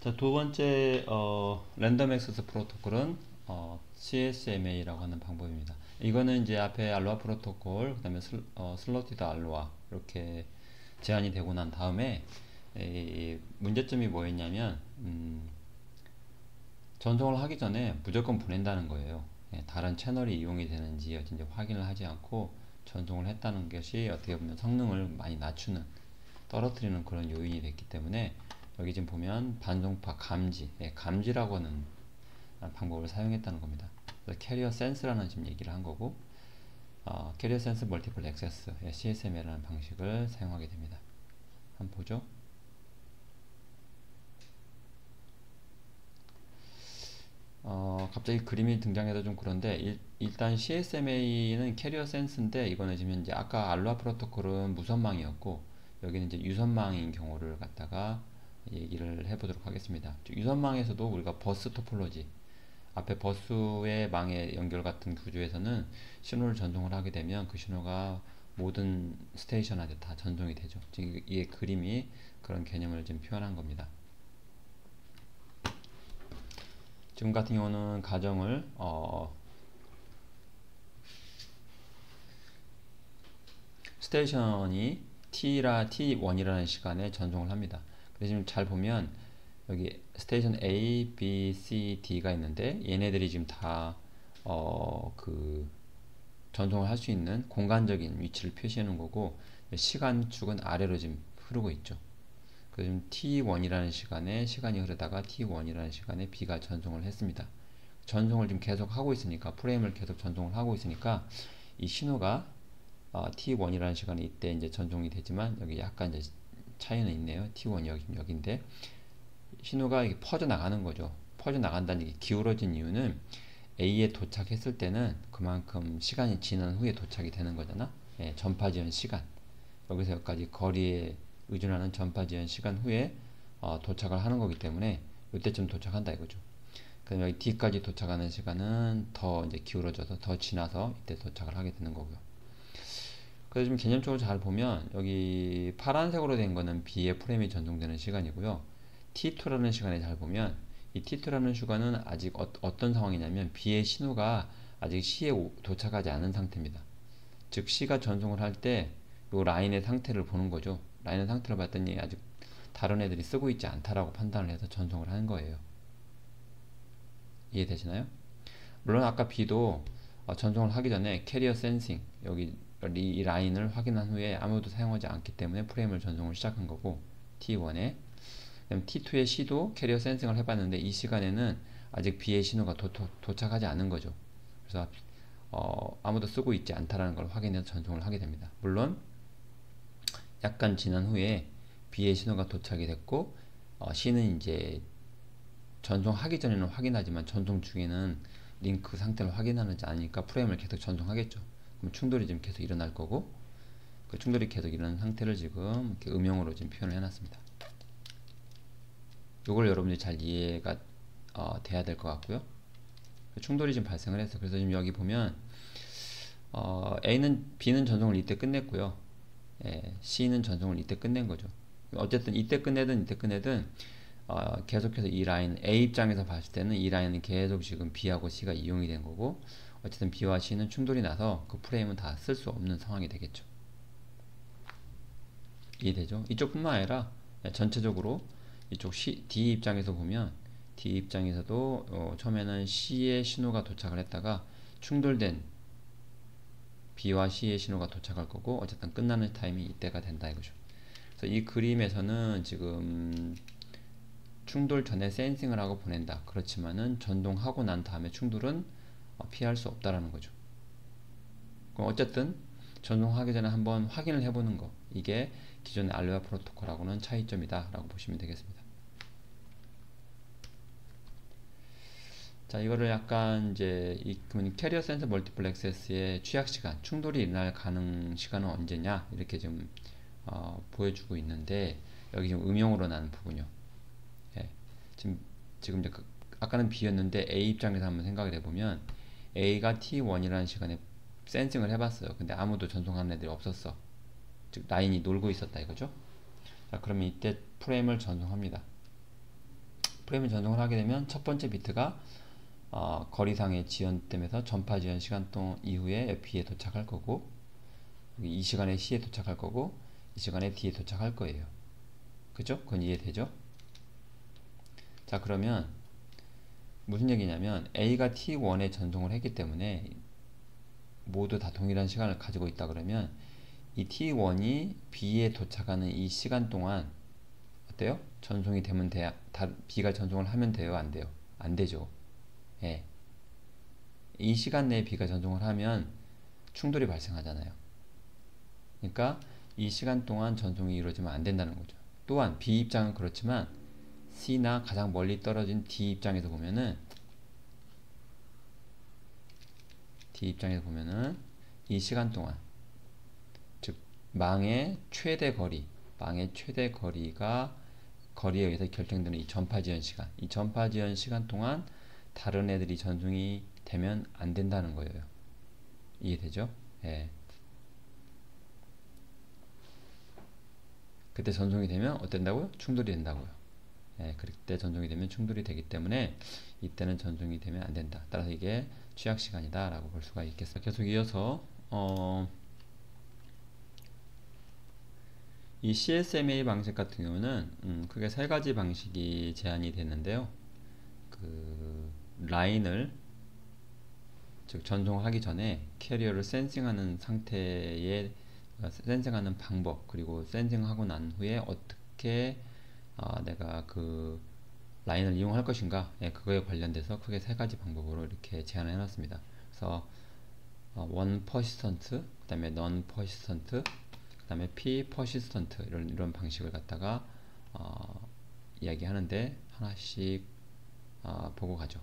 자, 두 번째 어, random access 프로토콜은 어, CSMA라고 하는 방법입니다. 이거는 이제 앞에 알로하 프로토콜, 그 다음에 슬, 어, slotted ALOHA 이렇게 제안이 되고 난 다음에 이 문제점이 뭐였냐면 음, 전송을 하기 전에 무조건 보낸다는 거예요. 예, 다른 채널이 이용이 되는지 어쩐지 확인을 하지 않고 전송을 했다는 것이 어떻게 보면 성능을 많이 낮추는 떨어뜨리는 그런 요인이 됐기 때문에 여기 지금 보면 반송파 감지, 예, 감지라고 하는 방법을 사용했다는 겁니다. 그래서 carrier sense라는 지금 얘기를 한 거고, 어, carrier sense multiple access, 예, CSMA라는 방식을 사용하게 됩니다. 한번 보죠. 어, 갑자기 그림이 등장해서 좀 그런데 일, 일단 CSMA는 carrier sense인데 이거는 지금 이제 아까 알로하 프로토콜은 무선망이었고 여기는 이제 유선망인 경우를 갖다가 얘기를 해보도록 하겠습니다. 유선망에서도 우리가 버스 토폴로지 앞에 버스의 망의 연결 같은 구조에서는 신호를 전송을 하게 되면 그 신호가 모든 스테이션한테 다 전송이 되죠. 지금 이 그림이 그런 개념을 좀 표현한 겁니다. 지금 같은 경우는 가정을 어 station이 T라 T1이라는 시간에 전송을 합니다. 그래서 지금 잘 보면 여기 station A, B, C, D가 있는데 얘네들이 지금 다 어 그 전송을 할 수 있는 공간적인 위치를 놓은 거고 시간축은 아래로 지금 흐르고 있죠. 그래서 T1이라는 시간에 시간이 흐르다가 T1이라는 시간에 B가 전송을 했습니다. 전송을 지금 계속 하고 있으니까 프레임을 계속 전송을 하고 있으니까 이 신호가 어, T1이라는 시간에 이때 이제 전송이 되지만 여기 약간 이제 차이는 있네요. T1 여기, 여기인데 신호가 이게 퍼져 나가는 거죠. 퍼져 나간다는 게 기울어진 이유는 A에 도착했을 때는 그만큼 시간이 지난 후에 도착이 되는 거잖아. 예, 전파 지연 시간. 여기서 여기까지 거리에 의존하는 전파 지연 시간 후에 어, 도착을 하는 거기 때문에 이때쯤 도착한다 이거죠. 그럼 여기 D까지 도착하는 시간은 더 이제 기울어져서 더 지나서 이때 도착을 하게 되는 거고요. 그래서 좀 개념적으로 잘 보면 여기 파란색으로 된 거는 B의 프레임이 전송되는 시간이고요. T2라는 시간에 잘 보면 이 T2라는 시간은 아직 어, 떤 상황이냐면 B의 신호가 아직 C에 도착하지 않은 상태입니다. 즉 C가 전송을 할 때 이 라인의 상태를 보는 거죠. 라인의 상태를 봤더니 아직 다른 애들이 쓰고 있지 않다라고 판단을 해서 전송을 하는 거예요. 이해되시나요? 물론 아까 B도 어, 전송을 하기 전에 캐리어 센싱 여기 이 라인을 확인한 후에 아무도 사용하지 않기 때문에 프레임을 전송을 시작한 거고 T1에 T2의 C도 캐리어 센싱을 해봤는데 이 시간에는 아직 B의 신호가 도, 도 착하지 않은 거죠. 그래서 어, 아무도 쓰고 있지 않다라는 걸 확인해서 전송을 하게 됩니다. 물론 약간 지난 후에 B의 신호가 도착이 됐고 어, C는 이제 전송하기 전에는 확인하지만 전송 중에는 링크 상태를 확인하는지 아니까 프레임을 계속 전송하겠죠. 그럼 충돌이 지금 계속 일어날 거고 그 충돌이 계속 일어나는 상태를 지금 이렇게 음영으로 지금 표현을 해놨습니다. 이걸 여러분들이 잘 이해가 어, 돼야 될 것 같고요. 충돌이 지금 발생을 했어. 그래서 지금 여기 보면 어, A는 B는 전송을 이때 끝냈고요. 예, C는 전송을 이때 끝낸 거죠. 어쨌든 이때 끝내든 이때 끝내든 어, 계속해서 이 라인 A 입장에서 봤을 때는 이 라인은 계속 지금 B하고 C가 이용이 된 거고 어쨌든 B와 C는 충돌이 나서 그 프레임은 다 쓸 수 없는 상황이 되겠죠. 이해되죠? 이쪽뿐만 아니라 전체적으로 이쪽 C, D 입장에서 보면 D 입장에서도 어, 처음에는 C의 신호가 도착을 했다가 충돌된 B와 C의 신호가 도착할 거고 어쨌든 끝나는 타임이 이때가 된다 이거죠. 그래서 이 그림에서는 지금 충돌 전에 센싱을 하고 보낸다. 그렇지만은 전동하고 난 다음에 충돌은 어, 피할 수 없다라는 거죠. 그럼 어쨌든 전송하기 전에 한번 확인을 해보는 거 이게 기존의 알로하 프로토콜하고는 차이점이다 라고 보시면 되겠습니다. 자 이거를 약간 이제 이 캐리어 센서 멀티플 액세스의 취약 시간 충돌이 일어날 가능 시간은 언제냐 이렇게 좀 어, 보여주고 있는데 여기 지금 음영으로 나는 부분이요. 예, 지금 지금 이제 그, 아까는 B였는데 A 입장에서 한번 생각을 해보면 A가 T1이라는 시간에 센싱을 해봤어요. 근데 아무도 전송하는 애들이 없었어. 즉 라인이 놀고 있었다 이거죠. 자 그러면 이때 프레임을 전송합니다. 프레임을 전송을 하게 되면 첫 번째 비트가 어, 거리상의 지연됨에서 전파 지연 시간 동안 이후에 B에 도착할 거고 이 시간에 C에 도착할 거고 이 시간에 D에 도착할 거예요. 그죠? 그건 이해되죠? 자 그러면 무슨 얘기냐면 A가 T1에 전송을 했기 때문에 모두 다 동일한 시간을 가지고 있다 그러면 이 T1이 B에 도착하는 이 시간 동안 어때요? 전송이 되면 돼야 다 B가 전송을 하면 돼요? 안 돼요? 안 되죠. 예. 이 시간 내에 B가 전송을 하면 충돌이 발생하잖아요. 그러니까 이 시간 동안 전송이 이루어지면 안 된다는 거죠. 또한 B 입장은 그렇지만 C나 가장 멀리 떨어진 D 입장에서 보면은 D 입장에서 보면은 이 시간 동안 즉 망의 최대 거리 망의 최대 거리가 거리에 의해서 결정되는 이 전파 지연 시간 이 전파 지연 시간 동안 다른 애들이 전송이 되면 안 된다는 거예요. 이해되죠? 예. 그때 전송이 되면 어된다고요? 충돌이 된다고요. 예, 그때 전송이 되면 충돌이 되기 때문에 이때는 전송이 되면 안 된다. 따라서 이게 취약 시간이다 라고 볼 수가 있겠어요. 계속 이어서 어, 이 CSMA 방식 같은 경우는 음, 크게 세 가지 방식이 제한이 되는데요. 그 라인을 즉 전송하기 전에 캐리어를 센싱하는 상태에 어, 센싱하는 방법 그리고 센싱하고 난 후에 어떻게 어, 내가 그 라인을 이용할 것인가 예, 그거에 관련돼서 크게 세 가지 방법으로 이렇게 제안을 해놨습니다. 그래서 어, one persistent 그 다음에 non-persistent 그 다음에 p-persistent 이런 이런 방식을 갖다가 어, 이야기하는데 하나씩 어, 보고 가죠.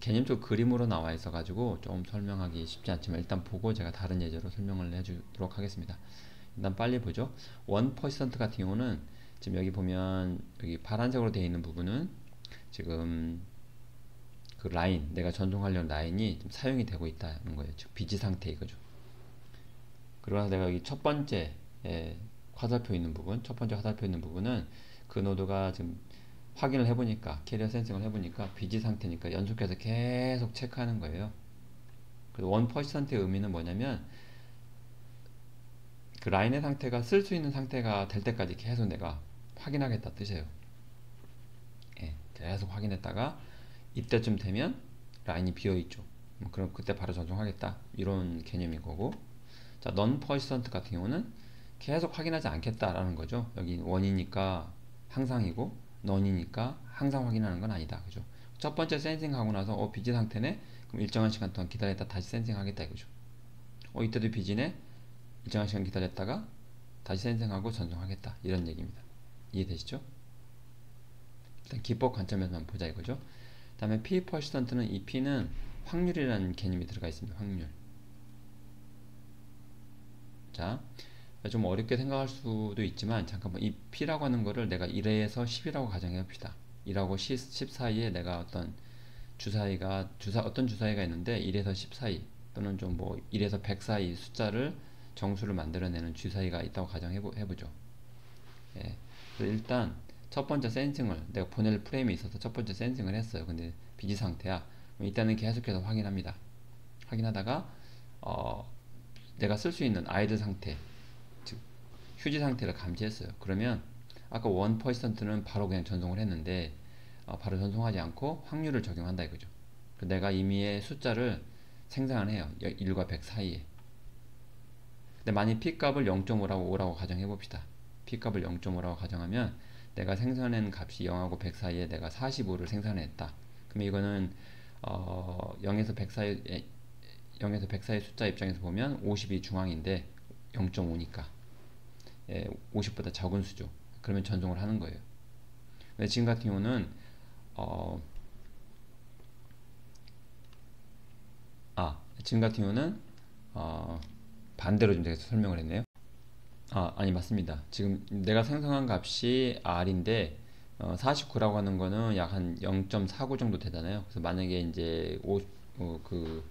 개념적 그림으로 나와 있어 가지고 좀 설명하기 쉽지 않지만 일단 보고 제가 다른 예제로 설명을 해주도록 하겠습니다. 일단 빨리 보죠. one persistent 같은 경우는 지금 여기 보면 여기 파란색으로 되어 있는 부분은 지금 그 라인 내가 전송하려는 라인이 좀 사용이 되고 있다는 거예요. 즉 busy 상태 이거죠. 그러나 내가 여기 첫 번째 예, 화살표 있는 부분, 첫 번째 화살표 있는 부분은 그 노드가 지금 확인을 해보니까 carrier sensing을 해보니까 busy 상태니까 연속해서 계속 체크하는 거예요. 그래서 one persistent의 의미는 뭐냐면 그 라인의 상태가 쓸 수 있는 상태가 될 때까지 계속 내가 확인하겠다 뜻이에요. 예, 계속 확인했다가 이때쯤 되면 라인이 비어 있죠. 뭐 그럼 그때 바로 전송하겠다 이런 개념인 거고. 자, non persistent 같은 경우는 계속 확인하지 않겠다라는 거죠. 여기 원이니까 항상이고 넌이니까 항상 확인하는 건 아니다. 그죠? 첫 번째 센싱 하고 나서 어 비지 상태네. 그럼 일정한 시간 동안 기다렸다 다시 센싱 하겠다 이거죠. 어 이때도 비지네. 일정한 시간 기다렸다가 다시 센싱하고 전송하겠다 이런 얘기입니다. 이해되시죠? 일단 기법 관점에서 만 보자 이거죠. 다음에 P 퍼시던트는 이 P는 확률이라는 개념이 들어가 있습니다. 확률. 자, 좀 어렵게 생각할 수도 있지만 잠깐만 이 P라고 하는 거를 내가 1에서 10이라고 가정해 봅시다. 1하고 10, 사이에 내가 어떤 주사위가 주사 어떤 주사위가 있는데 1에서 10 사이 또는 좀 뭐 1에서 100 사이 숫자를 정수를 만들어내는 주사위가 있다고 가정해 보죠. 예. 그래서 일단 첫 번째 센싱을 내가 보낼 프레임이 있어서 첫 번째 센싱을 했어요. 근데 비지 상태야. 이때는 계속해서 확인합니다. 확인하다가 어, 내가 쓸 수 있는 아이들 상태, 즉 휴지 상태를 감지했어요. 그러면 아까 원 퍼센트는 바로 그냥 전송을 했는데 어, 바로 전송하지 않고 확률을 적용한다 이거죠. 내가 이미의 숫자를 생산해요. 1과 100 사이에. 근데 만약 p 값을 0.5라고 5라고 가정해 봅시다. P 값을 0.5라고 가정하면 내가 생산한 값이 0하고 100 사이에 내가 45를 생산했다. 그러면 이거는 어, 0에서 100 사이 0에서 100 사이 숫자 입장에서 보면 50이 중앙인데 0.5니까 예, 50보다 적은 수죠. 그러면 전송을 하는 거예요. 근데 지금 같은 경우는 어, 아 지금 같은 경우는 어, 반대로 좀 제가 설명을 했네요. 아, 아니 맞습니다. 지금 내가 생성한 값이 R인데 어, 49라고 하는 거는 약 한 0.49 정도 되잖아요. 그래서 만약에 이제 5, 어, 그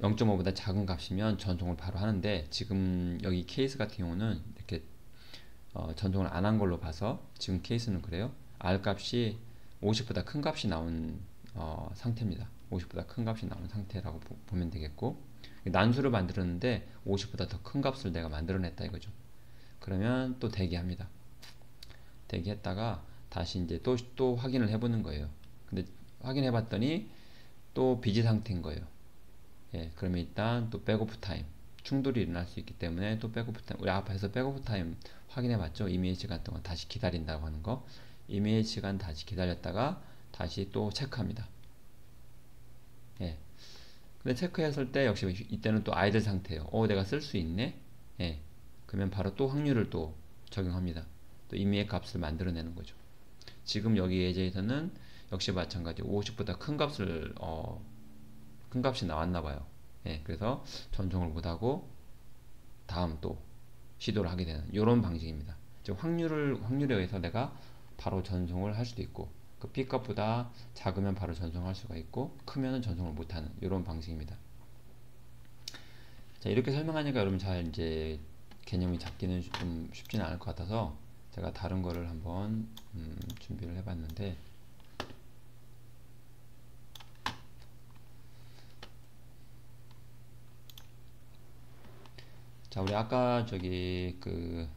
0.5보다 작은 값이면 전송을 바로 하는데 지금 여기 케이스 같은 경우는 이렇게 어, 전송을 안 한 걸로 봐서 지금 케이스는 그래요. R 값이 50보다 큰 값이 나온 어, 상태입니다. 50보다 큰 값이 나온 상태라고 보, 면 되겠고 난수를 만들었는데 50보다 더 큰 값을 내가 만들어냈다 이거죠. 그러면 또 대기합니다. 대기했다가 다시 이제 또, 또 확인을 해보는 거예요. 근데 확인해 봤더니 또 busy 상태인 거예요. 예, 그러면 일단 또 backoff time 충돌이 일어날 수 있기 때문에 또 backoff time 우리 앞에서 backoff time 확인해 봤죠? 임의의 시간 동안 다시 기다린다고 하는 거 임의의 시간 다시 기다렸다가 다시 또 체크합니다. 예. 근데 체크했을 때 역시 이때는 또 idle 상태예요. 어, 내가 쓸 수 있네? 예. 그러면 바로 또 확률을 또 적용합니다. 또 임의의 값을 만들어내는 거죠. 지금 여기 예제에서는 역시 마찬가지 50보다 큰 값을 어, 큰 값이 나왔나 봐요. 예, 그래서 전송을 못하고 다음 또 시도를 하게 되는 이런 방식입니다. 즉 확률을 확률에 의해서 내가 바로 전송을 할 수도 있고 그 B값보다 작으면 바로 전송할 수가 있고 크면 전송을 못하는 이런 방식입니다. 자 이렇게 설명하니까 여러분 잘 이제 개념이 잡기는 좀 쉽지는 않을 것 같아서 제가 다른 거를 한번 음, 준비를 해봤는데 자 우리 아까 저기 그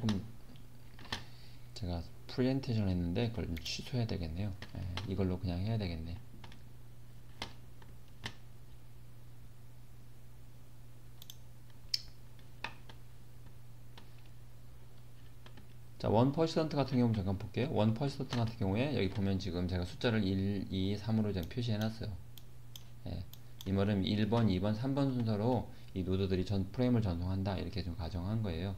조금 제가 프레젠테이션 했는데 그걸 좀 취소해야 되겠네요 네, 이걸로 그냥 해야 되겠네 자, 1% 같은 경우 잠깐 볼게요. 1% 같은 경우에 여기 보면 지금 제가 숫자를 1, 2, 3으로 좀 표시해 놨어요. 예, 이 말은 1번, 2번, 3번 순서로 이 노드들이 전 프레임을 전송한다. 이렇게 좀 가정한 거예요.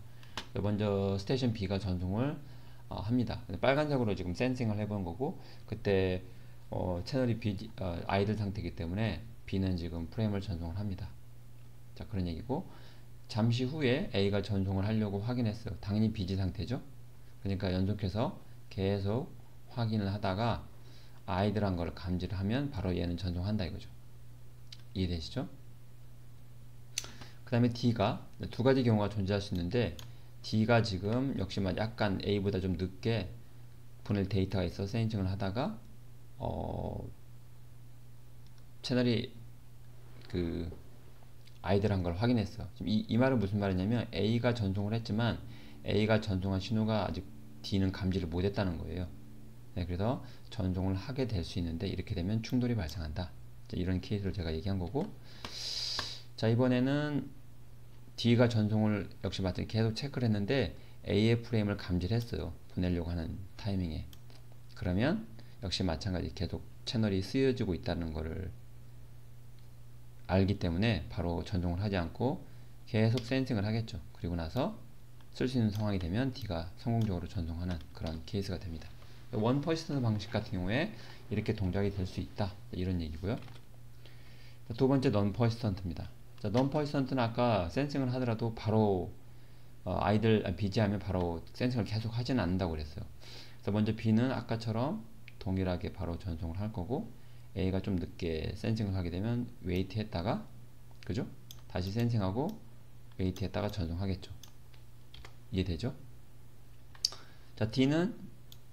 먼저 station B가 전송을 어, 합니다. 빨간색으로 지금 sensing을 해본 거고 그때 어, 채널이 B, 어, idle 상태이기 때문에 B는 지금 프레임을 전송을 합니다. 자 그런 얘기고 잠시 후에 A가 전송을 하려고 확인했어요. 당연히 busy 상태죠. 그러니까 연속해서 계속 확인을 하다가 idle한 걸 감지를 하면 바로 얘는 전송한다 이거죠. 이해되시죠? 그 다음에 D가 두 가지 경우가 존재할 수 있는데 D가 지금 역시만 약간 A보다 좀 늦게 보낼 데이터가 있어 세인징을 하다가 어 채널이 그 아이들한 걸 확인했어. 지금 이, 이 말은 무슨 말이냐면 A가 전송을 했지만 A가 전송한 신호가 아직 D는 감지를 못했다는 거예요. 네, 그래서 전송을 하게 될 수 있는데 이렇게 되면 충돌이 발생한다. 이런 케이스를 제가 얘기한 거고 자 이번에는 D가 전송을 역시 마찬가지 계속 체크를 했는데 A의 프레임을 감지를 했어요. 보내려고 하는 타이밍에. 그러면 역시 마찬가지 계속 채널이 쓰여지고 있다는 것을 알기 때문에 바로 전송을 하지 않고 계속 센싱을 하겠죠. 그리고 나서 쓸 수 있는 상황이 되면 D가 성공적으로 전송하는 그런 케이스가 됩니다. one persistent 방식 같은 경우에 이렇게 동작이 될 수 있다. 이런 얘기고요. 두 번째 non-persistent입니다. 자, non-persistent는 아까 sensing을 하더라도 바로 어, idle 아, BG 하면 바로 sensing을 계속 하지는 않는다고 그랬어요. 그래서 먼저 B는 아까처럼 동일하게 바로 전송을 할 거고 A가 좀 늦게 sensing을 하게 되면 wait 했다가 그죠? 다시 sensing하고 wait 했다가 전송하겠죠. 이해되죠? 자, D는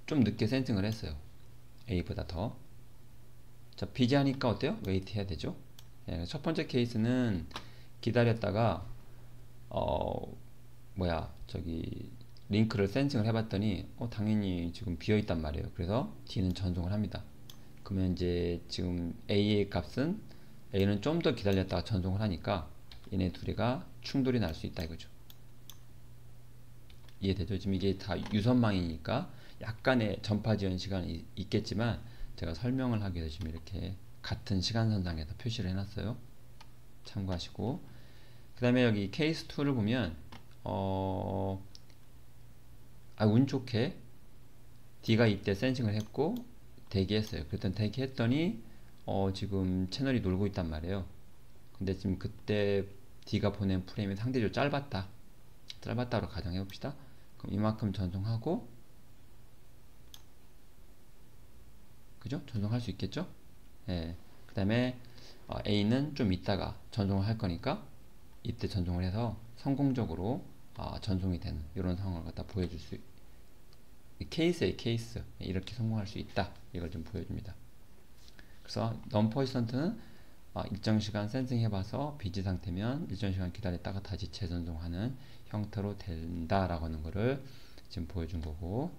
좀 늦게 sensing을 했어요. A보다 더. 자, busy 하니까 어때요? wait 해야 되죠? 예, 첫 번째 케이스는 기다렸다가 어 뭐야 저기 링크를 sensing을 해봤더니 어 당연히 지금 비어 있단 말이에요. 그래서 D는 전송을 합니다. 그러면 이제 지금 A의 값은 A는 좀 더 기다렸다가 전송을 하니까 얘네 둘이가 충돌이 날 수 있다 이거죠. 이해되죠? 지금 이게 다 유선망이니까 약간의 전파 지연 시간이 있겠지만 제가 설명을 위해서 지금 이렇게 같은 시간 선상에서 표시를 해놨어요. 참고하시고 그 다음에 여기 케이스 2를 보면 어, 아, 운 좋게 D가 이때 센싱을 했고 대기했어요. 그랬더니 대기했더니 어, 지금 채널이 놀고 있단 말이에요. 근데 지금 그때 D가 보낸 프레임이 상대적으로 짧았다. 짧았다로 가정해 봅시다. 그럼 이만큼 전송하고 그죠? 전송할 수 있겠죠? 예. 그 다음에 어, A는 좀 있다가 전송을 할 거니까 이때 전송을 해서 성공적으로 어, 전송이 되는 이런 상황을 갖다 보여줄 수 케이스의 케이스 이렇게 성공할 수 있다 이걸 좀 보여줍니다. 그래서 non-persistent는 어, 일정 시간 센싱 해봐서 비지 상태면 일정 시간 기다렸다가 다시 재전송하는 형태로 된다 라고 하는 거를 지금 보여준 거고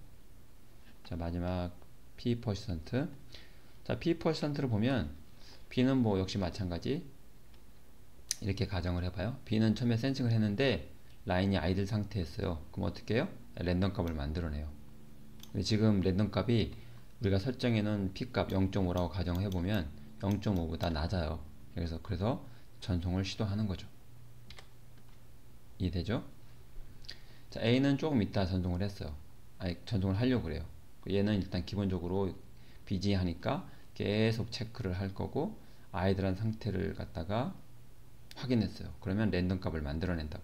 자 마지막 p persistent 자 p persistent를 보면 b는 뭐 역시 마찬가지 이렇게 가정을 해봐요 b는 처음에 센싱을 했는데 라인이 아이들 상태였어요 그럼 어떻게 해요? 랜덤 값을 만들어내요 지금 랜덤 값이 우리가 설정해 놓은 p 값 0.5라고 가정해 보면 0.5보다 낮아요 그래서 그래서 전송을 시도하는 거죠 이해되죠? 자, A는 조금 있다 전송을 했어요. 아니, 전송을 하려고 그래요. 얘는 일단 기본적으로 비지 하니까 계속 체크를 할 거고 아이들한 상태를 갖다가 확인했어요. 그러면 랜덤 값을 만들어낸다고.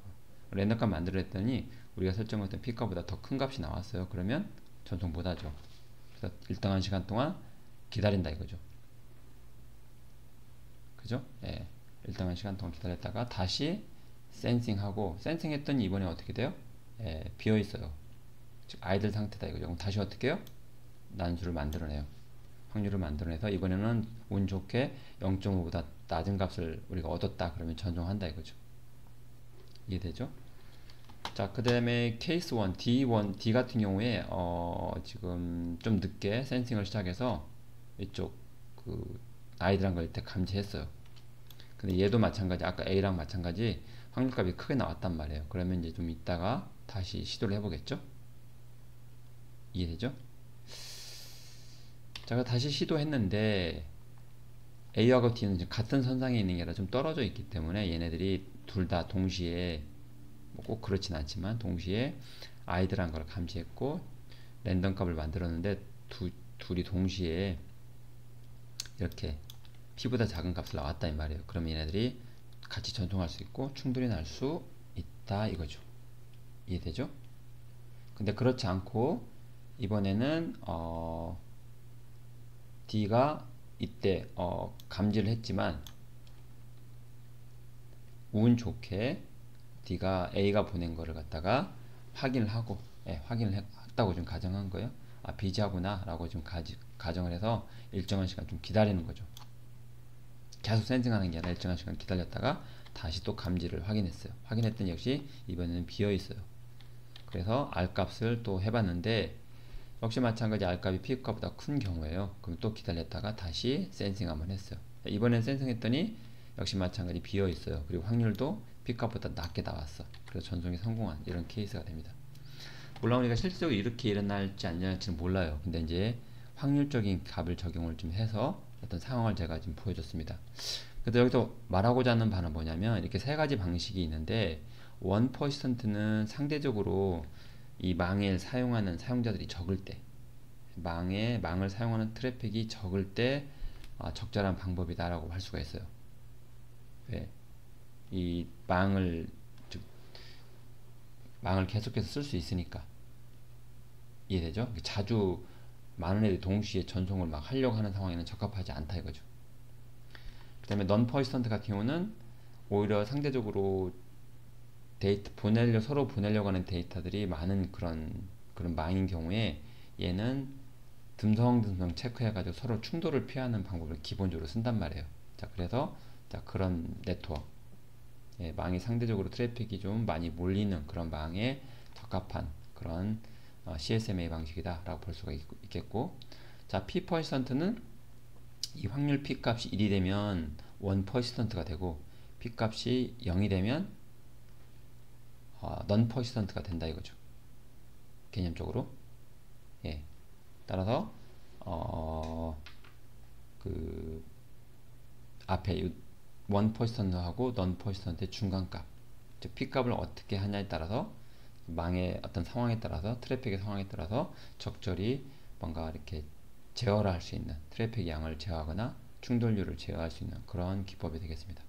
랜덤 값 만들어냈더니 우리가 설정했던 p 값보다 더 큰 값이 나왔어요. 그러면 전송 못하죠. 그래서 일정한 시간 동안 기다린다 이거죠. 그죠? 예. 일정한 시간 동안 기다렸다가 다시 센싱하고 센싱했더니 이번에 어떻게 돼요? 예, 비어 있어요. 즉 아이들 상태다 이거죠. 그럼 다시 어떻게 해요? 난수를 만들어내요. 확률을 만들어내서 이번에는 운 좋게 0.5보다 낮은 값을 우리가 얻었다 그러면 전송한다 이거죠. 이해되죠? 자, 그 다음에 케이스 1, D1, D 같은 경우에 어, 지금 좀 늦게 센싱을 시작해서 이쪽 그 아이들한 걸 이때 감지했어요. 근데 얘도 마찬가지, 아까 A랑 마찬가지 확률값이 크게 나왔단 말이에요. 그러면 이제 좀 이따가 다시 시도를 해보겠죠? 이해되죠? 제가 다시 시도했는데 A하고 D는 같은 선상에 있는 게 아니라 좀 떨어져 있기 때문에 얘네들이 둘 다 동시에 뭐 꼭 그렇진 않지만 동시에 아이들한 걸 감지했고 랜덤 값을 만들었는데 두, 둘이 동시에 이렇게 P보다 작은 값을 나왔다 이 말이에요. 그럼 얘네들이 같이 전송할 수 있고 충돌이 날 수 있다 이거죠. 이해되죠? 근데 그렇지 않고 이번에는 어 D가 이때 어 감지를 했지만 운 좋게 D가 A가 보낸 거를 갖다가 확인을 하고 예, 확인을 했다고 좀 가정한 거예요. 아 비지하구나 라고 좀 가지, 가정을 해서 일정한 시간 좀 기다리는 거죠. 계속 센싱하는 게 아니라 일정한 시간 기다렸다가 다시 또 감지를 확인했어요. 확인했더니 역시 이번에는 비어 있어요. 그래서 R값을 또 해봤는데 역시 마찬가지 R값이 P값보다 큰 경우에요. 그럼 또 기다렸다가 다시 센싱 한번 했어요. 이번엔 센싱했더니 역시 마찬가지 비어 있어요. 그리고 확률도 P값보다 낮게 나왔어. 그래서 전송이 성공한 이런 케이스가 됩니다. 물론 우리가 실질적으로 이렇게 일어날지 않을지는 몰라요. 근데 이제 확률적인 값을 적용을 좀 해서 어떤 상황을 제가 지금 보여줬습니다. 그래서 여기서 말하고자 하는 바는 뭐냐면 이렇게 세 가지 방식이 있는데 원 퍼센트는 상대적으로 이 망을 사용하는 사용자들이 적을 때 망에 망을 사용하는 트래픽이 적을 때 어, 적절한 방법이다라고 할 수가 있어요. 왜? 이 망을 즉 망을 계속해서 쓸 수 있으니까 이해되죠? 자주 많은 애들이 동시에 전송을 막 하려고 하는 상황에는 적합하지 않다 이거죠. 그 다음에 non persistent 같은 경우는 오히려 상대적으로 데이터 보내려 서로 보내려고 하는 데이터들이 많은 그런 그런 망인 경우에 얘는 듬성듬성 체크해가지고 서로 충돌을 피하는 방법을 기본적으로 쓴단 말이에요. 자 그래서 자 그런 네트워크 예, 망이 상대적으로 트래픽이 좀 많이 몰리는 그런 망에 적합한 그런 어, CSMA 방식이다 라고 볼 수가 있, 겠고 자 P 퍼센트는 이 확률 P 값이 1이 되면 1 퍼센트가 되고 P 값이 0이 되면 어, non 퍼센트가 된다 이거죠. 개념적으로. 예. 따라서 어, 그 앞에 1 퍼센트하고 non 퍼센트의 중간값 즉 P 값을 어떻게 하냐에 따라서 망의 어떤 상황에 따라서 트래픽의 상황에 따라서 적절히 뭔가 이렇게 제어를 할 수 있는 트래픽 양을 제어하거나 충돌률을 제어할 수 있는 그런 기법이 되겠습니다.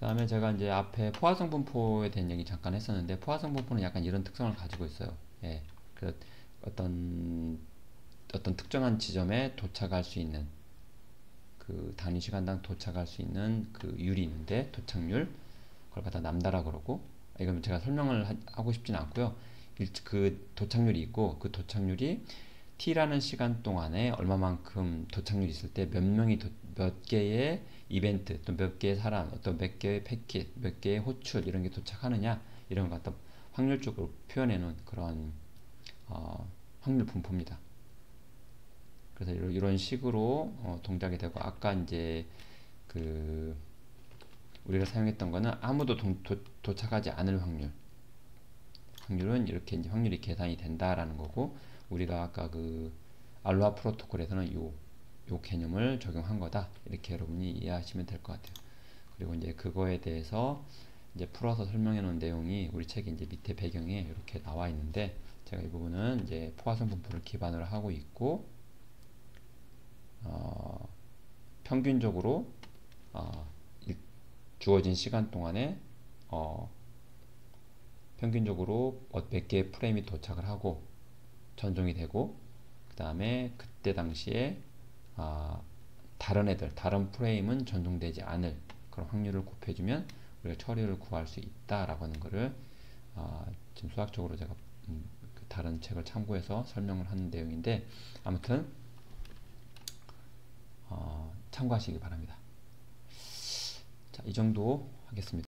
그 다음에 제가 이제 앞에 포아송 분포에 대한 얘기 잠깐 했었는데 포아송 분포는 약간 이런 특성을 가지고 있어요. 예, 그 어떤 어떤 특정한 지점에 도착할 수 있는 그 단위 시간당 도착할 수 있는 그 율이 있는데 도착률 그걸 갖다 남다라 그러고 이건 제가 설명을 하, 고 싶진 않고요. 일, 그 도착률이 있고 그 도착률이 t라는 시간 동안에 얼마만큼 도착률이 있을 때 몇 명이 도, 몇 개의 이벤트 또 몇 개의 사람 어떤 몇 개의 패킷 몇 개의 호출 이런 게 도착하느냐 이런 걸 갖다 확률적으로 표현해 놓은 그런 어, 확률 분포입니다. 그래서 이런 식으로 어, 동작이 되고 아까 이제 그 우리가 사용했던 거는 아무도 동, 도, 도착하지 않을 확률 확률은 이렇게 이제 확률이 계산이 된다라는 거고 우리가 아까 그 알로하 프로토콜에서는 요, 요 개념을 적용한 거다. 이렇게 여러분이 이해하시면 될 것 같아요. 그리고 이제 그거에 대해서 이제 풀어서 설명해 놓은 내용이 우리 책이 이제 밑에 배경에 이렇게 나와 있는데 제가 이 부분은 이제 포화성 분포를 기반으로 하고 있고 어, 평균적으로 어, 주어진 시간 동안에 어, 평균적으로 몇 개의 프레임이 도착을 하고 전송이 되고 그 다음에 그때 당시에 아, 다른 애들 다른 프레임은 전송되지 않을 그런 확률을 곱해주면 우리가 처리를 구할 수 있다라고 하는 거를 아, 지금 수학적으로 제가 음, 그 다른 책을 참고해서 설명을 하는 내용인데 아무튼 어, 참고하시기 바랍니다. 자, 이 정도 하겠습니다.